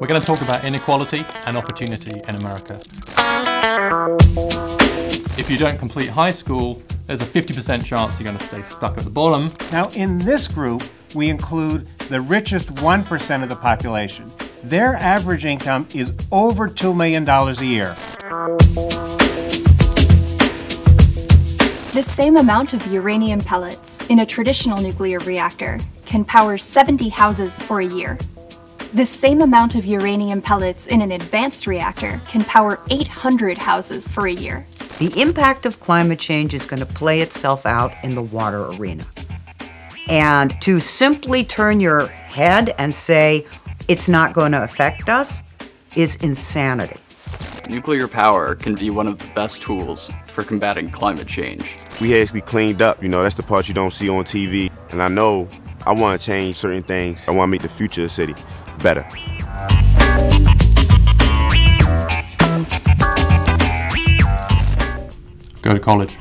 We're going to talk about inequality and opportunity in America. If you don't complete high school, there's a 50% chance you're going to stay stuck at the bottom. Now, in this group, we include the richest 1% of the population. Their average income is over $2 million a year. The same amount of uranium pellets in a traditional nuclear reactor can power 70 houses for a year. The same amount of uranium pellets in an advanced reactor can power 800 houses for a year. The impact of climate change is going to play itself out in the water arena. And to simply turn your head and say it's not going to affect us is insanity. Nuclear power can be one of the best tools for combating climate change. We actually cleaned up, you know, that's the part you don't see on TV. And I know I want to change certain things. I want to make the future of the city better. Go to college.